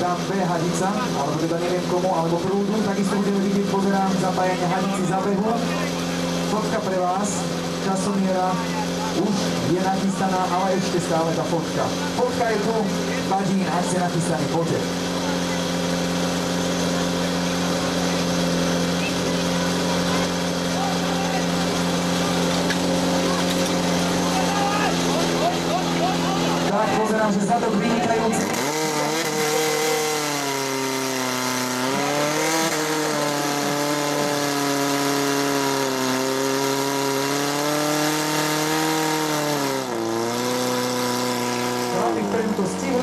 dám B hadica, alebo teda neviem komu, alebo prúdu, takisto budeme vidieť, pozerám, zapájanie hadici za behu. Fotka pre vás, časomiera už je nachystaná, ale ešte stále tá fotka. Fotka je tu, Badín, ak ste nachystaní, poďte. Tak, pozerám, že zadok vynikajúci. Крим Тостіли.